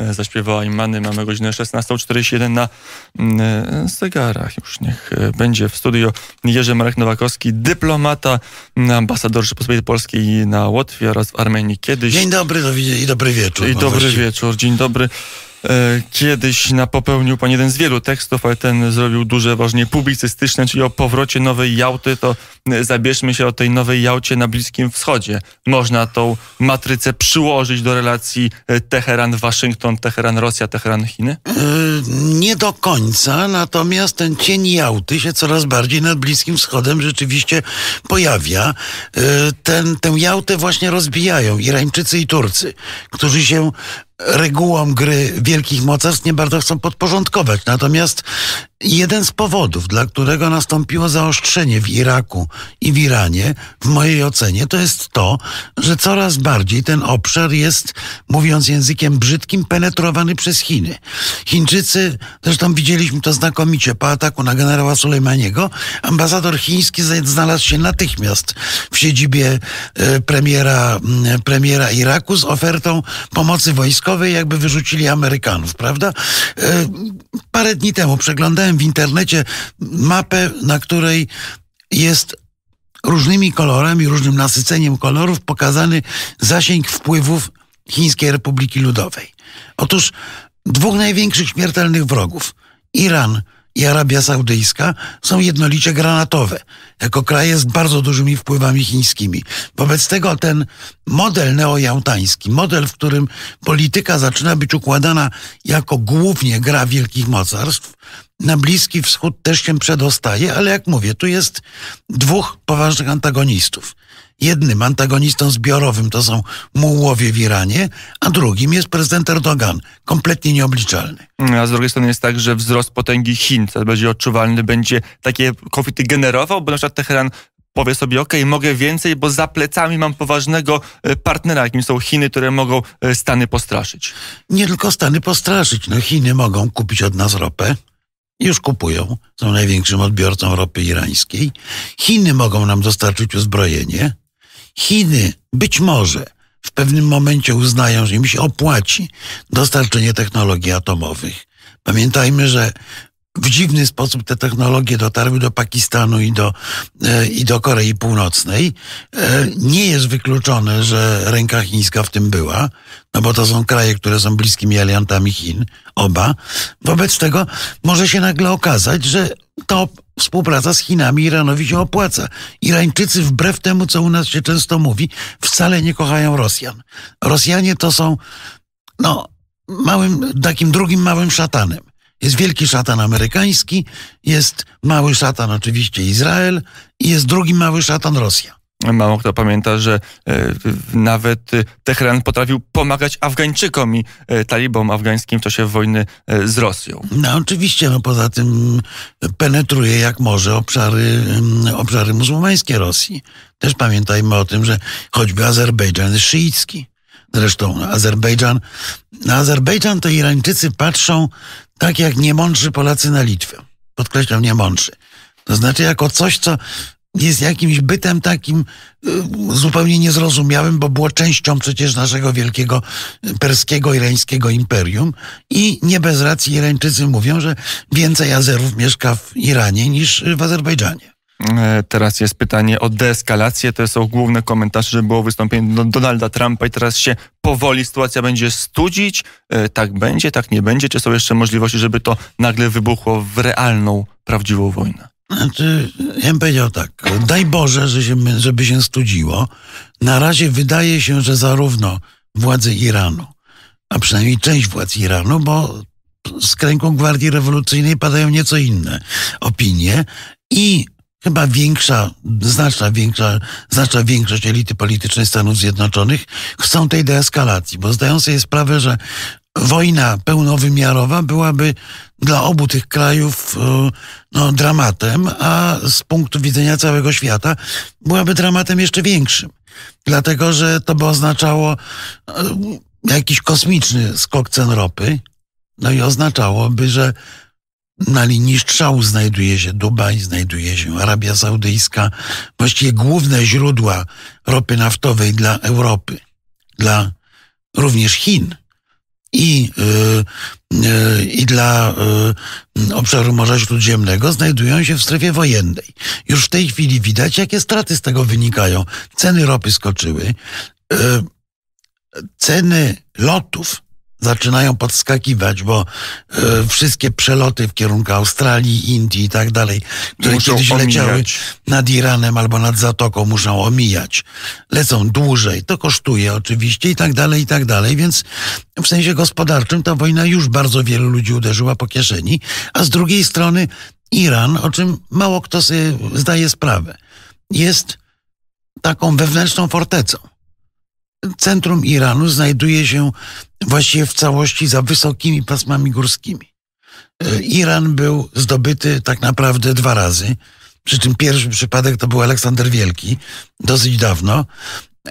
e, zaśpiewała Imany. Mamy godzinę 16.41 na mm, zegarach. Już niech e, będzie w studio Jerzy Marek Nowakowski, dyplomata, ambasador Rzeczypospolitej Polskiej na Łotwie oraz w Armenii kiedyś. Dzień dobry do, i dobry wieczór. I dobry właściwie. wieczór, dzień dobry. E, kiedyś na popełnił pan jeden z wielu tekstów, ale ten zrobił duże, ważnie publicystyczne, czyli o powrocie Nowej Jałty, to e, zabierzmy się o tej Nowej Jałcie na Bliskim Wschodzie. Można tą matrycę przyłożyć do relacji e, Teheran-Waszyngton, Teheran-Rosja, Teheran-Chiny? Nie do końca, natomiast ten cień Jałty się coraz bardziej nad Bliskim Wschodem rzeczywiście pojawia. Ten, tę Jałtę właśnie rozbijają Irańczycy i Turcy, którzy się regułom gry wielkich mocarstw nie bardzo chcą podporządkować. Natomiast jeden z powodów, dla którego nastąpiło zaostrzenie w Iraku i w Iranie, w mojej ocenie, to jest to, że coraz bardziej ten obszar jest, mówiąc językiem brzydkim, penetrowany przez Chiny. Chińczycy, zresztą widzieliśmy to znakomicie po ataku na generała Sulejmaniego, ambasador chiński znalazł się natychmiast w siedzibie e, premiera, premiera Iraku z ofertą pomocy wojskowej, jakby wyrzucili Amerykanów, prawda? E, parę dni temu przeglądałem w internecie mapę, na której jest różnymi kolorami, różnym nasyceniem kolorów pokazany zasięg wpływów Chińskiej Republiki Ludowej. Otóż dwóch największych śmiertelnych wrogów, Iran i Arabia Saudyjska są jednolicie granatowe, jako kraje z bardzo dużymi wpływami chińskimi. Wobec tego ten model neojałtański, model, w którym polityka zaczyna być układana jako głównie gra wielkich mocarstw, na Bliski Wschód też się przedostaje, ale jak mówię, tu jest dwóch poważnych antagonistów. Jednym antagonistą zbiorowym to są mułowie w Iranie, a drugim jest prezydent Erdogan, kompletnie nieobliczalny. A z drugiej strony jest tak, że wzrost potęgi Chin coraz bardziej odczuwalny będzie takie konflikty generował, bo na przykład Teheran powie sobie, ok, mogę więcej, bo za plecami mam poważnego e, partnera, jakim są Chiny, które mogą e, Stany postraszyć. Nie tylko Stany postraszyć. No Chiny mogą kupić od nas ropę, już kupują, są największym odbiorcą ropy irańskiej. Chiny mogą nam dostarczyć uzbrojenie. Chiny być może w pewnym momencie uznają, że im się opłaci dostarczenie technologii atomowych. Pamiętajmy, że w dziwny sposób te technologie dotarły do Pakistanu i do, e, i do Korei Północnej. E, nie jest wykluczone, że ręka chińska w tym była, no bo to są kraje, które są bliskimi aliantami Chin, oba. Wobec tego może się nagle okazać, że to współpraca z Chinami Iranowi się opłaca. Irańczycy, wbrew temu, co u nas się często mówi, wcale nie kochają Rosjan. Rosjanie to są, no, małym, takim drugim małym szatanem. Jest wielki szatan amerykański, jest mały szatan oczywiście Izrael i jest drugi mały szatan Rosja. Mało kto pamięta, że e, nawet Teheran potrafił pomagać Afgańczykom i e, talibom afgańskim w czasie wojny e, z Rosją. No oczywiście, no poza tym penetruje jak może obszary, mm, obszary muzułmańskie Rosji. Też pamiętajmy o tym, że choćby Azerbejdżan jest szyicki. Zresztą Azerbejdżan, na Azerbejdżan to Irańczycy patrzą tak jak niemądrzy Polacy na Litwę. Podkreślam, niemądrzy. To znaczy jako coś, co jest jakimś bytem takim y, zupełnie niezrozumiałym, bo było częścią przecież naszego wielkiego perskiego, irańskiego imperium i nie bez racji Irańczycy mówią, że więcej Azerów mieszka w Iranie niż w Azerbejdżanie. E, teraz jest pytanie o deeskalację. To są główne komentarze, że było wystąpienie Donalda Trumpa i teraz się powoli sytuacja będzie studzić. E, tak będzie, tak nie będzie. Czy są jeszcze możliwości, żeby to nagle wybuchło w realną, prawdziwą wojnę? Znaczy, ja bym powiedział tak, daj Boże, że się, żeby się studziło. Na razie wydaje się, że zarówno władze Iranu, a przynajmniej część władz Iranu, bo z kręgu Gwardii Rewolucyjnej padają nieco inne opinie i chyba większa, znaczna, większa, znaczna większość elity politycznej Stanów Zjednoczonych chcą tej deeskalacji, bo zdają sobie sprawę, że wojna pełnowymiarowa byłaby dla obu tych krajów e, no, dramatem, a z punktu widzenia całego świata byłaby dramatem jeszcze większym. Dlatego, że to by oznaczało e, jakiś kosmiczny skok cen ropy, no i oznaczałoby, że na linii strzału znajduje się Dubaj, znajduje się Arabia Saudyjska, właściwie główne źródła ropy naftowej dla Europy, dla również Chin i, yy, i dla yy, obszaru Morza Śródziemnego znajdują się w strefie wojennej. Już w tej chwili widać, jakie straty z tego wynikają. Ceny ropy skoczyły, ceny lotów zaczynają podskakiwać, bo e, wszystkie przeloty w kierunku Australii, Indii i tak dalej, które muszą kiedyś omijać. leciały nad Iranem albo nad Zatoką, muszą omijać. Lecą dłużej, to kosztuje oczywiście i tak dalej, i tak dalej, więc w sensie gospodarczym ta wojna już bardzo wielu ludzi uderzyła po kieszeni, a z drugiej strony Iran, o czym mało kto sobie zdaje sprawę, jest taką wewnętrzną fortecą centrum Iranu znajduje się właściwie w całości za wysokimi pasmami górskimi. E, Iran był zdobyty tak naprawdę dwa razy. Przy czym pierwszy przypadek to był Aleksander Wielki, dosyć dawno.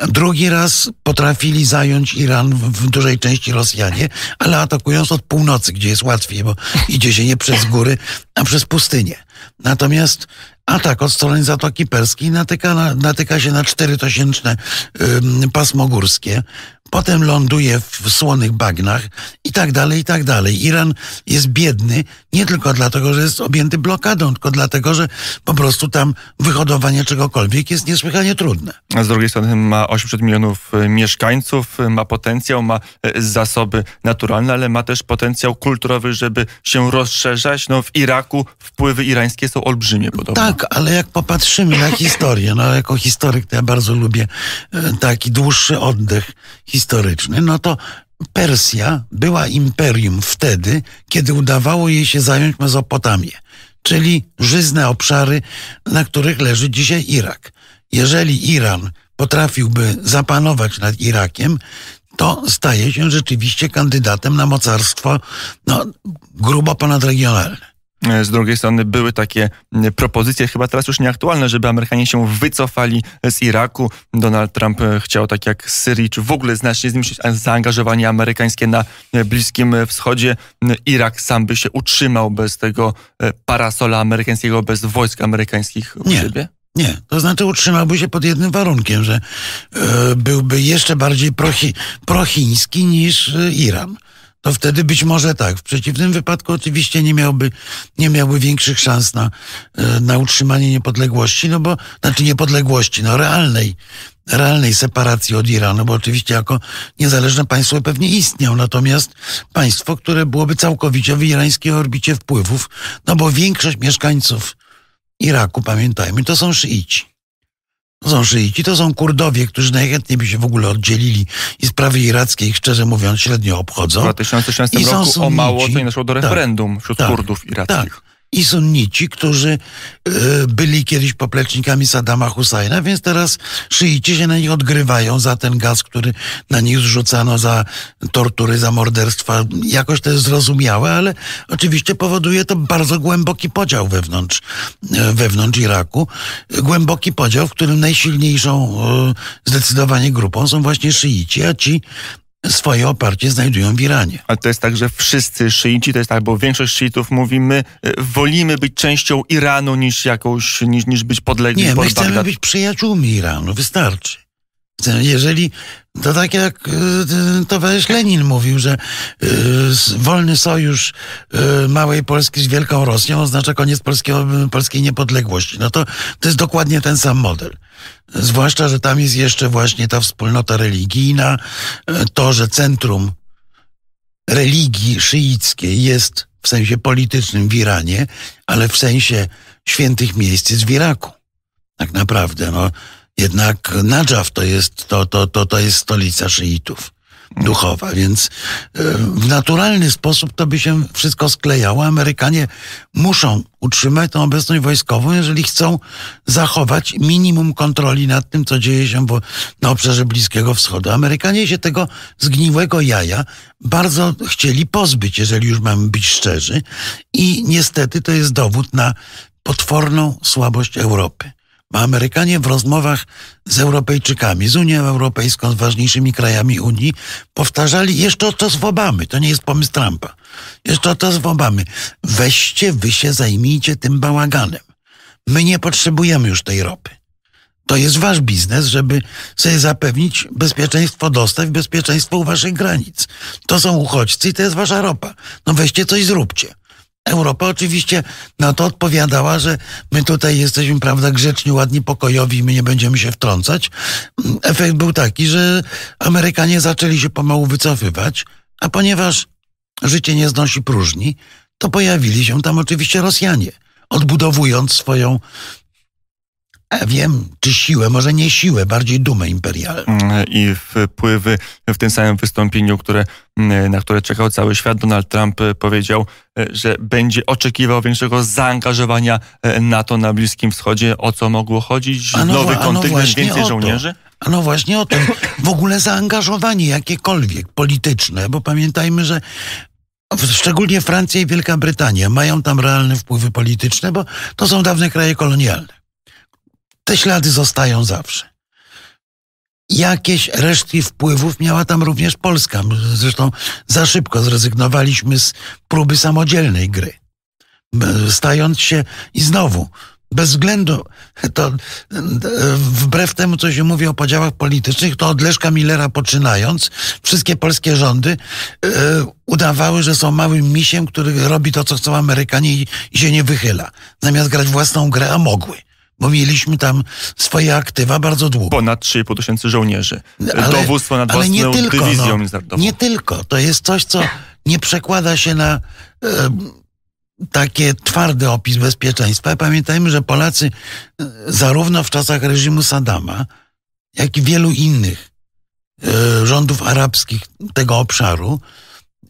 Drugi raz potrafili zająć Iran w dużej części Rosjanie, ale atakując od północy, gdzie jest łatwiej, bo idzie się nie przez góry, a przez pustynię. Natomiast atak od strony Zatoki Perskiej natyka, natyka się na czterytysięczne pasmo górskie potem ląduje w słonych bagnach i tak dalej, i tak dalej. Iran jest biedny nie tylko dlatego, że jest objęty blokadą, tylko dlatego, że po prostu tam wyhodowanie czegokolwiek jest niesłychanie trudne. A z drugiej strony ma 800 milionów e, mieszkańców, e, ma potencjał, ma e, zasoby naturalne, ale ma też potencjał kulturowy, żeby się rozszerzać. No w Iraku wpływy irańskie są olbrzymie podobno. Tak, ale jak popatrzymy na historię, no jako historyk to ja bardzo lubię taki dłuższy oddech historyczny, no to Persja była imperium wtedy, kiedy udawało jej się zająć Mezopotamię, czyli żyzne obszary, na których leży dzisiaj Irak. Jeżeli Iran potrafiłby zapanować nad Irakiem, to staje się rzeczywiście kandydatem na mocarstwo no, grubo ponadregionalne. E, z drugiej strony były takie propozycje, chyba teraz już nieaktualne, żeby Amerykanie się wycofali z Iraku. Donald Trump e, chciał, tak jak z Syrii, czy w ogóle znacznie zmniejszyć zaangażowanie amerykańskie na e, Bliskim Wschodzie. Irak sam by się utrzymał bez tego parasola amerykańskiego, bez wojsk amerykańskich u Nie. siebie? Nie, to znaczy utrzymałby się pod jednym warunkiem, że y, byłby jeszcze bardziej prochi, prochiński niż y, Iran to wtedy być może tak. W przeciwnym wypadku oczywiście nie miałby, nie miałby większych szans na, e, na utrzymanie niepodległości, no bo, znaczy niepodległości, no realnej, realnej separacji od Iranu, bo oczywiście jako niezależne państwo pewnie istniał, natomiast państwo, które byłoby całkowicie w irańskiej orbicie wpływów, no bo większość mieszkańców Iraku, pamiętajmy, to są szyici. To są szyici, to są Kurdowie, którzy najchętniej by się w ogóle oddzielili i sprawy irackie ich szczerze mówiąc średnio obchodzą. W 2016 roku o mało to nie doszło do tak. referendum tak, wśród tak, Kurdów irackich. Tak i sunnici, którzy y, byli kiedyś poplecznikami Saddama Husajna, więc teraz szyici się na nich odgrywają za ten gaz, który na nich zrzucano za tortury, za morderstwa. Jakoś to jest zrozumiałe, ale oczywiście powoduje to bardzo głęboki podział wewnątrz, y, wewnątrz Iraku. Głęboki podział, w którym najsilniejszą y, zdecydowanie grupą są właśnie szyici, a ci swoje oparcie znajdują w Iranie. Ale to jest tak, że wszyscy szyici, to jest tak, bo większość szyitów mówi, my e, wolimy być częścią Iranu niż jakąś, niż, niż być podlegli Nie, pod my chcemy Bagdad. być przyjaciółmi Iranu, wystarczy. Jeżeli, to tak jak y, towarzysz Lenin mówił, że y, wolny sojusz y, małej Polski z Wielką Rosją oznacza koniec polskiego, polskiej niepodległości. No to, to jest dokładnie ten sam model. Zwłaszcza, że tam jest jeszcze właśnie ta wspólnota religijna, to, że centrum religii szyickiej jest w sensie politycznym w Iranie, ale w sensie świętych miejsc jest w Iraku. Tak naprawdę, no jednak Nadżaw to jest, to, to, to, to jest stolica szyitów duchowa, więc e, w naturalny sposób to by się wszystko sklejało. Amerykanie muszą utrzymać tą obecność wojskową, jeżeli chcą zachować minimum kontroli nad tym, co dzieje się na obszarze Bliskiego Wschodu. Amerykanie się tego zgniłego jaja bardzo chcieli pozbyć, jeżeli już mamy być szczerzy i niestety to jest dowód na potworną słabość Europy. Bo Amerykanie w rozmowach z Europejczykami, z Unią Europejską, z ważniejszymi krajami Unii powtarzali jeszcze od czasów Obamy, to nie jest pomysł Trumpa, jeszcze od czasów Obamy, weźcie, wy się zajmijcie tym bałaganem. My nie potrzebujemy już tej ropy. To jest wasz biznes, żeby sobie zapewnić bezpieczeństwo dostaw, bezpieczeństwo u waszych granic. To są uchodźcy i to jest wasza ropa. No weźcie coś zróbcie. Europa oczywiście na to odpowiadała, że my tutaj jesteśmy, prawda, grzeczni, ładni, pokojowi my nie będziemy się wtrącać. Efekt był taki, że Amerykanie zaczęli się pomału wycofywać, a ponieważ życie nie znosi próżni, to pojawili się tam oczywiście Rosjanie, odbudowując swoją ja wiem, czy siłę, może nie siłę, bardziej dumę imperialną. Mm, I wpływy w tym samym wystąpieniu, które, mm, na które czekał cały świat, Donald Trump e, powiedział, e, że będzie oczekiwał większego zaangażowania e, NATO na Bliskim Wschodzie. O co mogło chodzić? no Nowy no kontyngent, więcej żołnierzy? A no właśnie o to. W ogóle zaangażowanie jakiekolwiek polityczne, bo pamiętajmy, że szczególnie Francja i Wielka Brytania mają tam realne wpływy polityczne, bo to są dawne kraje kolonialne te ślady zostają zawsze. Jakieś resztki wpływów miała tam również Polska. Zresztą za szybko zrezygnowaliśmy z próby samodzielnej gry. Stając się i znowu, bez względu, to wbrew temu, co się mówi o podziałach politycznych, to od Leszka Millera poczynając, wszystkie polskie rządy yy, udawały, że są małym misiem, który robi to, co chcą Amerykanie i, i się nie wychyla. Zamiast grać własną grę, a mogły bo mieliśmy tam swoje aktywa bardzo długo. Ponad 3,5 tysięcy żołnierzy. Ale, Dowództwo nad ale nie tylko, dywizją no. Nie tylko. To jest coś, co nie przekłada się na e, takie twardy opis bezpieczeństwa. Pamiętajmy, że Polacy e, zarówno w czasach reżimu Saddama, jak i wielu innych e, rządów arabskich tego obszaru,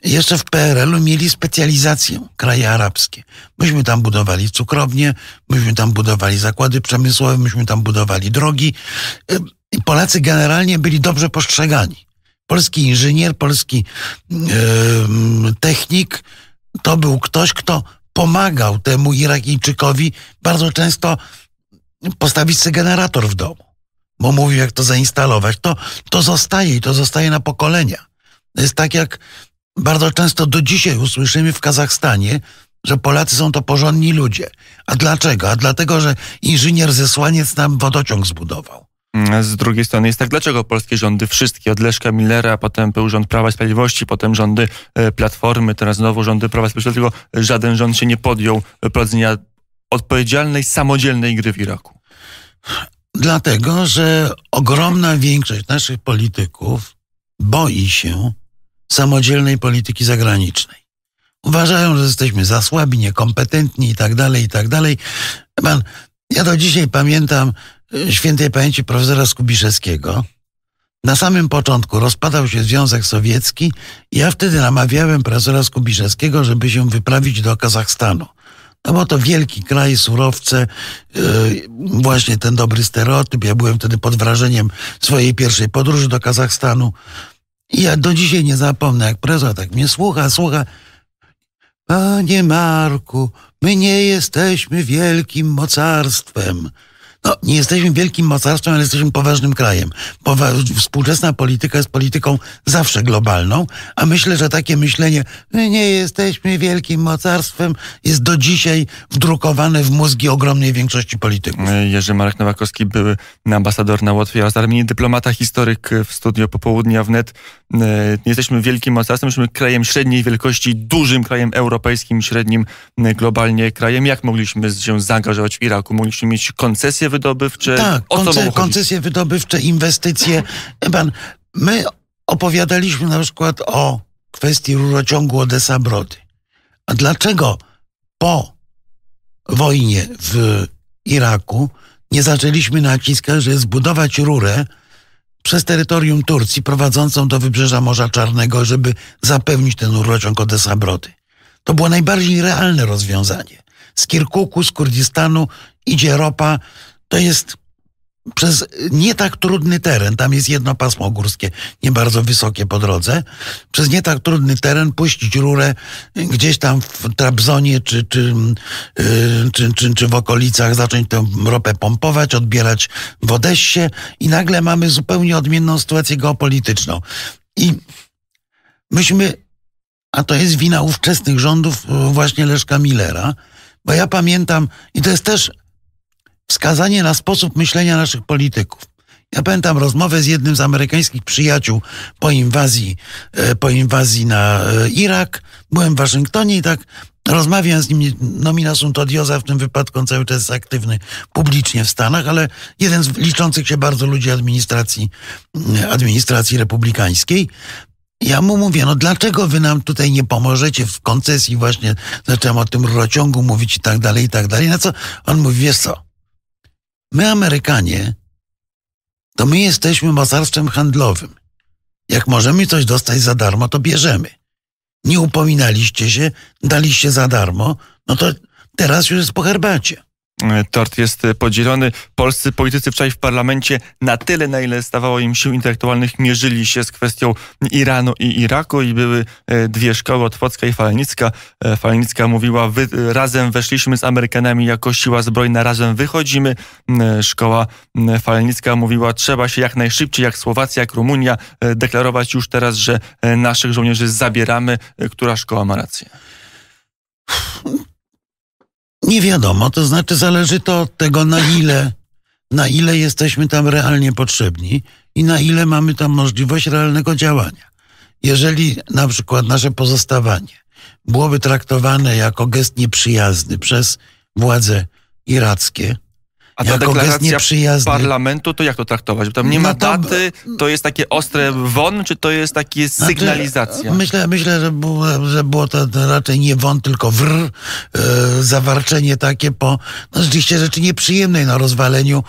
jeszcze w PRL-u mieli specjalizację kraje arabskie. Myśmy tam budowali cukrownie, myśmy tam budowali zakłady przemysłowe, myśmy tam budowali drogi. Polacy generalnie byli dobrze postrzegani. Polski inżynier, polski yy, technik to był ktoś, kto pomagał temu Irakijczykowi bardzo często postawić sobie generator w domu, bo mówił, jak to zainstalować. To, to zostaje i to zostaje na pokolenia. To jest tak jak bardzo często do dzisiaj usłyszymy w Kazachstanie, że Polacy są to porządni ludzie. A dlaczego? A dlatego, że inżynier zesłaniec nam wodociąg zbudował. Z drugiej strony jest tak, dlaczego polskie rządy, wszystkie, od Leszka Millera, potem był rząd Prawa i Sprawiedliwości, potem rządy e, Platformy, teraz znowu rządy Prawa i Sprawiedliwości, żaden rząd się nie podjął prowadzenia odpowiedzialnej, samodzielnej gry w Iraku? Dlatego, że ogromna większość naszych polityków boi się samodzielnej polityki zagranicznej. Uważają, że jesteśmy za słabi, niekompetentni i tak dalej, i tak dalej. Pan, ja do dzisiaj pamiętam e, świętej pamięci profesora Skubiszewskiego. Na samym początku rozpadał się Związek Sowiecki i ja wtedy namawiałem profesora Skubiszewskiego, żeby się wyprawić do Kazachstanu. No bo to wielki kraj, surowce, yy, właśnie ten dobry stereotyp. Ja byłem wtedy pod wrażeniem swojej pierwszej podróży do Kazachstanu. Ja do dzisiaj nie zapomnę, jak preza tak mnie słucha, słucha. Panie Marku, my nie jesteśmy wielkim mocarstwem. No, nie jesteśmy wielkim mocarstwem, ale jesteśmy poważnym krajem. Powa współczesna polityka jest polityką zawsze globalną, a myślę, że takie myślenie, my nie jesteśmy wielkim mocarstwem, jest do dzisiaj wdrukowane w mózgi ogromnej większości polityków. Jerzy Marek Nowakowski, były ambasador na Łotwie oraz Armenii, dyplomata, historyk w studio popołudnia wnet. E, nie jesteśmy wielkim mocarstwem, jesteśmy krajem średniej wielkości, dużym krajem europejskim, średnim globalnie krajem. Jak mogliśmy się zaangażować w Iraku? Mogliśmy mieć koncesję wydobywcze? Tak, konce koncesje wydobywcze, inwestycje. Pan, my opowiadaliśmy na przykład o kwestii rurociągu Odessa-Brody. A dlaczego po wojnie w Iraku nie zaczęliśmy naciskać, żeby zbudować rurę przez terytorium Turcji prowadzącą do wybrzeża Morza Czarnego, żeby zapewnić ten rurociąg Odessa-Brody. To było najbardziej realne rozwiązanie. Z Kirkuku, z Kurdistanu idzie ropa to jest przez nie tak trudny teren, tam jest jedno pasmo górskie, nie bardzo wysokie po drodze, przez nie tak trudny teren puścić rurę gdzieś tam w Trabzonie czy, czy, yy, czy, czy, czy w okolicach, zacząć tę ropę pompować, odbierać w Odessie i nagle mamy zupełnie odmienną sytuację geopolityczną. I myśmy, a to jest wina ówczesnych rządów właśnie Leszka Millera, bo ja pamiętam, i to jest też wskazanie na sposób myślenia naszych polityków. Ja pamiętam rozmowę z jednym z amerykańskich przyjaciół po inwazji, e, po inwazji na e, Irak. Byłem w Waszyngtonie i tak rozmawiam z nim. Nomina sunt odiosa w tym wypadku on cały czas jest aktywny publicznie w Stanach, ale jeden z liczących się bardzo ludzi administracji, mm, administracji republikańskiej. Ja mu mówię, no dlaczego wy nam tutaj nie pomożecie w koncesji właśnie, zacząłem o tym rurociągu mówić i tak dalej, i tak dalej. Na co on mówi, wiesz co, my Amerykanie to my jesteśmy mocarstwem handlowym. Jak możemy coś dostać za darmo, to bierzemy. Nie upominaliście się, daliście za darmo, no to teraz już jest po herbacie. E, tort jest e, podzielony. Polscy politycy wczoraj w parlamencie na tyle, na ile stawało im sił intelektualnych, mierzyli się z kwestią Iranu i Iraku i były e, dwie szkoły, Otwocka i Falenicka. Falenicka mówiła, wy, razem weszliśmy z Amerykanami jako siła zbrojna, razem wychodzimy. Szkoła Falenicka mówiła, trzeba się jak najszybciej, jak Słowacja, jak Rumunia, deklarować już teraz, że naszych żołnierzy zabieramy. Która szkoła ma rację? Nie wiadomo, to znaczy zależy to od tego, na ile, na ile jesteśmy tam realnie potrzebni i na ile mamy tam możliwość realnego działania. Jeżeli na przykład nasze pozostawanie byłoby traktowane jako gest nieprzyjazny przez władze irackie, a ta jako deklaracja parlamentu, to jak to traktować? Bo tam nie ma no to, daty, to jest takie ostre won, czy to jest takie znaczy, sygnalizacja? Myślę, myślę że, było, że było to, raczej nie won, tylko wr, e, zawarczenie takie po no, rzeczywiście rzeczy nieprzyjemnej, no, rozwaleniu,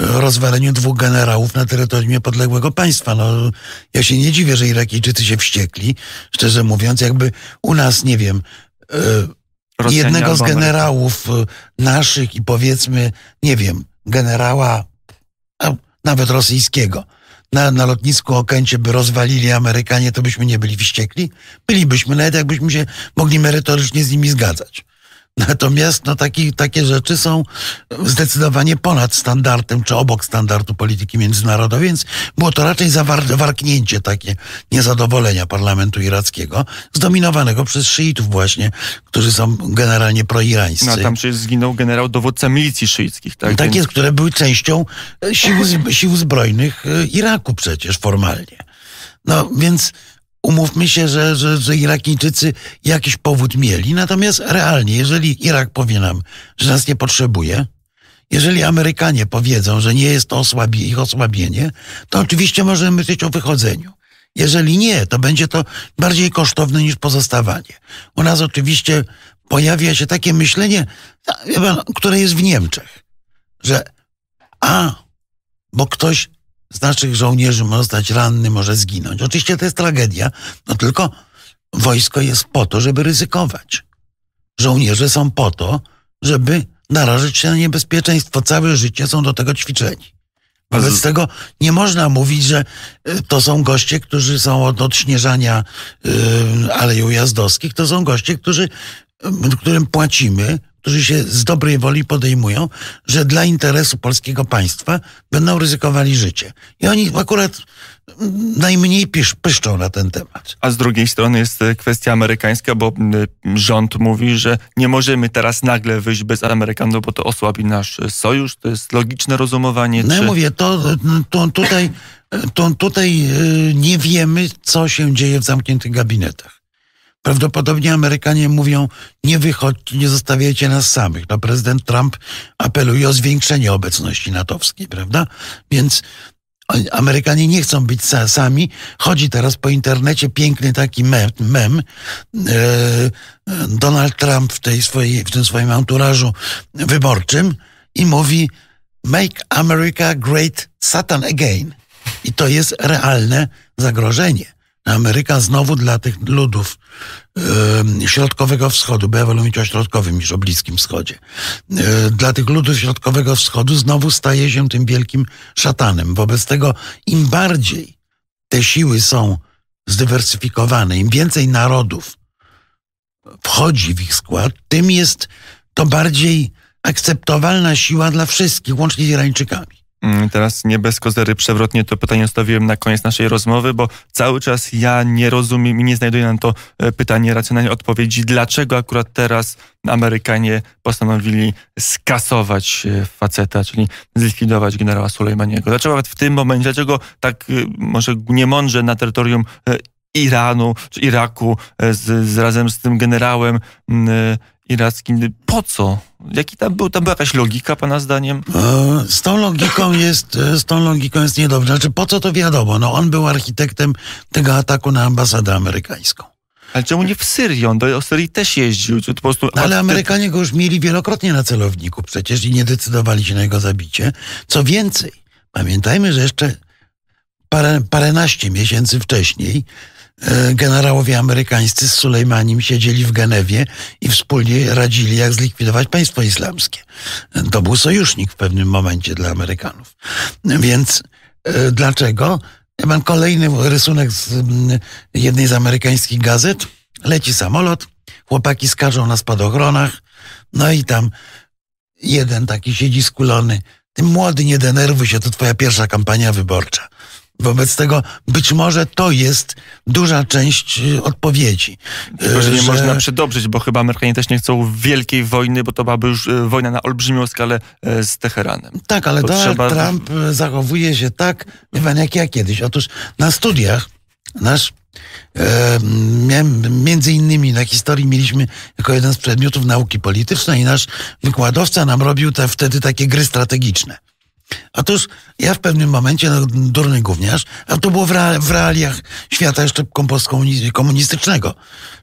e, rozwaleniu dwóch generałów na terytorium niepodległego państwa. No, ja się nie dziwię, że Irakijczycy się wściekli, szczerze mówiąc, jakby u nas, nie wiem, e, Rosjanie jednego z generałów y, naszych i powiedzmy, nie wiem, generała nawet rosyjskiego na, na lotnisku Okęcie by rozwalili Amerykanie, to byśmy nie byli wściekli? Bylibyśmy, nawet jakbyśmy się mogli merytorycznie z nimi zgadzać. Natomiast no, taki, takie rzeczy są zdecydowanie ponad standardem, czy obok standardu polityki międzynarodowej, więc było to raczej zawarknięcie takie niezadowolenia parlamentu irackiego, zdominowanego przez szyitów właśnie, którzy są generalnie proirańscy. No a tam przecież zginął generał dowódca milicji szyickich, tak? Tak więc... jest, które były częścią sił, sił zbrojnych e, Iraku przecież formalnie. No więc umówmy się, że, że, że Irakijczycy jakiś powód mieli. Natomiast realnie, jeżeli Irak powie nam, że nas nie potrzebuje, jeżeli Amerykanie powiedzą, że nie jest to osłabie, ich osłabienie, to oczywiście możemy myśleć o wychodzeniu. Jeżeli nie, to będzie to bardziej kosztowne niż pozostawanie. U nas oczywiście pojawia się takie myślenie, które jest w Niemczech, że a, bo ktoś z naszych żołnierzy może zostać ranny, może zginąć. Oczywiście to jest tragedia, no tylko wojsko jest po to, żeby ryzykować. Żołnierze są po to, żeby narażać się na niebezpieczeństwo. Całe życie są do tego ćwiczeni. Wobec tego nie można mówić, że y, to są goście, którzy są od odśnieżania yy, alei ujazdowskich. To są goście, którzy, y, którym płacimy którzy się z dobrej woli podejmują, że dla interesu polskiego państwa będą ryzykowali życie. I oni akurat najmniej pisz, pyszczą na ten temat. A z drugiej strony jest e, kwestia amerykańska, bo rząd mówi, że nie możemy teraz nagle wyjść bez Amerykanów, bo to osłabi nasz e, sojusz. To jest logiczne rozumowanie. No czy... ja mówię, to, to tutaj, to tutaj e, nie wiemy, co się dzieje w zamkniętych gabinetach. Prawdopodobnie Amerykanie mówią, nie wychodźcie, nie zostawiajcie nas samych. No prezydent Trump apeluje o zwiększenie obecności natowskiej, prawda? Więc Amerykanie nie chcą być sami. Chodzi teraz po internecie piękny taki mem. mem. Donald Trump w, tej swojej, w tym swoim anturażu wyborczym i mówi Make America Great Satan Again. I to jest realne zagrożenie. Ameryka znowu dla tych ludów Środkowego Wschodu, bo ja wolę mówić o Środkowym niż o Bliskim Wschodzie, yy, dla tych ludów Środkowego Wschodu znowu staje się tym wielkim szatanem. Wobec tego im bardziej te siły są zdywersyfikowane, im więcej narodów wchodzi w ich skład, tym jest to bardziej akceptowalna siła dla wszystkich, łącznie z Irańczykami. Mm, teraz nie bez kozery przewrotnie to pytanie stawiłem na koniec naszej rozmowy, bo cały czas ja nie rozumiem i nie znajduję na to e, pytanie racjonalnej odpowiedzi, dlaczego akurat teraz Amerykanie postanowili skasować e, faceta, czyli zlikwidować generała Sulejmaniego. Dlaczego w tym momencie, dlaczego tak e, może niemądrze na terytorium Iranu czy Iraku z, z razem z tym generałem irackim. Po co? Jaki tam był? Tam była jakaś logika, pana zdaniem? E, z tą logiką jest, e, z tą logiką jest niedobrze. Znaczy, po co to wiadomo? No, on był architektem tego ataku na ambasadę amerykańską. Ale czemu nie w Syrii? On do Syrii też jeździł. Czy po prostu... No, ale Amerykanie go już mieli wielokrotnie na celowniku przecież i nie decydowali się na jego zabicie. Co więcej, pamiętajmy, że jeszcze parę, paręnaście miesięcy wcześniej generałowie amerykańscy z Sulejmanim siedzieli w Genewie i wspólnie radzili, jak zlikwidować państwo islamskie. To był sojusznik w pewnym momencie dla Amerykanów. Więc e, dlaczego? Ja mam kolejny rysunek z jednej z amerykańskich gazet. Leci samolot, chłopaki skażą na spadochronach, no i tam jeden taki siedzi skulony. Ty młody, nie denerwuj się, to twoja pierwsza kampania wyborcza. Wobec tego być może to jest duża część y, odpowiedzi. Tylko, że nie że... można przedobrzyć, bo chyba Amerykanie też nie chcą wielkiej wojny, bo to byłaby już y, wojna na olbrzymią skalę y, z Teheranem. Tak, ale Donald trzeba... Trump zachowuje się tak, pan, jak ja kiedyś. Otóż na studiach nasz e, miałem, między innymi na historii mieliśmy jako jeden z przedmiotów nauki politycznej i nasz wykładowca nam robił te, wtedy takie gry strategiczne. Otóż ja w pewnym momencie, no, durny gówniarz, a to było w, w realiach świata jeszcze komunistycznego,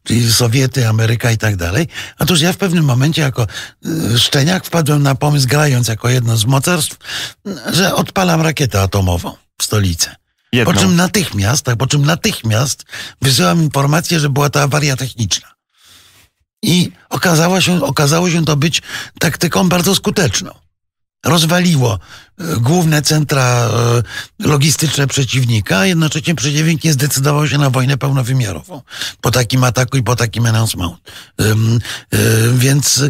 czyli Sowiety, Ameryka i tak dalej. Otóż ja w pewnym momencie jako y, szczeniak wpadłem na pomysł, grając jako jedno z mocarstw, że odpalam rakietę atomową w stolicę. Jedną. Po czym natychmiast, tak, po czym natychmiast wysyłam informację, że była to awaria techniczna. I okazało się, okazało się to być taktyką bardzo skuteczną rozwaliło e, główne centra e, logistyczne przeciwnika, a jednocześnie przeciwnik nie zdecydował się na wojnę pełnowymiarową po takim ataku i po takim announcement. E, więc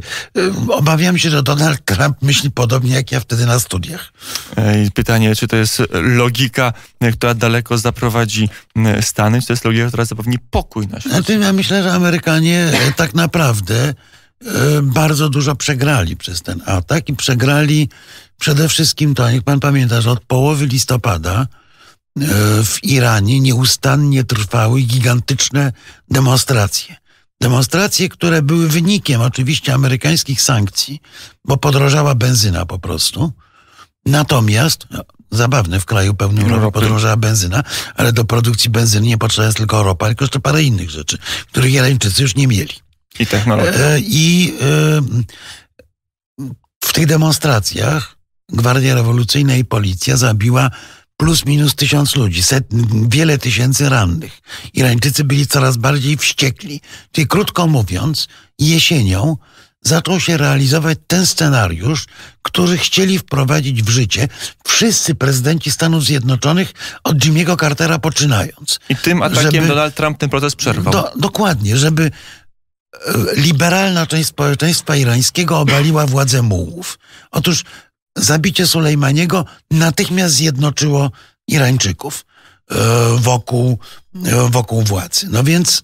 obawiam się, że Donald Trump myśli podobnie jak ja wtedy na studiach. Pytanie, czy to jest logika, która daleko zaprowadzi Stany, czy to jest logika, która zapewni pokój na świecie? Znaczy, ja myślę, że Amerykanie tak naprawdę E, bardzo dużo przegrali przez ten atak i przegrali przede wszystkim to, niech pan pamięta, że od połowy listopada e, w Iranie nieustannie trwały gigantyczne demonstracje. Demonstracje, które były wynikiem oczywiście amerykańskich sankcji, bo podrożała benzyna po prostu. Natomiast, no, zabawne, w kraju pełnym ropy podrożała benzyna, ale do produkcji benzyny nie potrzeba jest tylko ropa, tylko jeszcze parę innych rzeczy, których Irańczycy już nie mieli. I technologia. E, I e, w tych demonstracjach Gwardia Rewolucyjna i policja zabiła plus minus tysiąc ludzi, set, wiele tysięcy rannych. Irańczycy byli coraz bardziej wściekli. Czyli krótko mówiąc, jesienią zaczął się realizować ten scenariusz, który chcieli wprowadzić w życie wszyscy prezydenci Stanów Zjednoczonych od Jimmy'ego Cartera poczynając. I tym atakiem żeby, Donald Trump ten proces przerwał. Do, dokładnie, żeby liberalna część społeczeństwa irańskiego obaliła władzę mułów. Otóż zabicie Sulejmaniego natychmiast zjednoczyło Irańczyków e, wokół, e, wokół władzy. No więc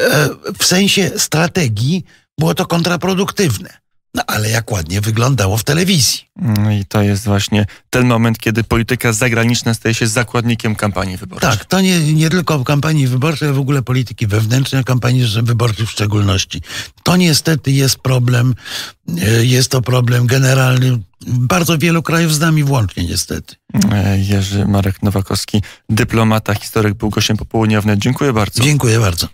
e, w sensie strategii było to kontraproduktywne. No ale jak ładnie wyglądało w telewizji. No I to jest właśnie ten moment, kiedy polityka zagraniczna staje się zakładnikiem kampanii wyborczej. Tak, to nie, nie tylko kampanii wyborczej, ale w ogóle polityki wewnętrznej, kampanii wyborczej w szczególności. To niestety jest problem, e, jest to problem generalny bardzo wielu krajów z nami włącznie niestety. E, Jerzy Marek Nowakowski, dyplomata, historyk, był gościem popołudniowny. Dziękuję bardzo. Dziękuję bardzo.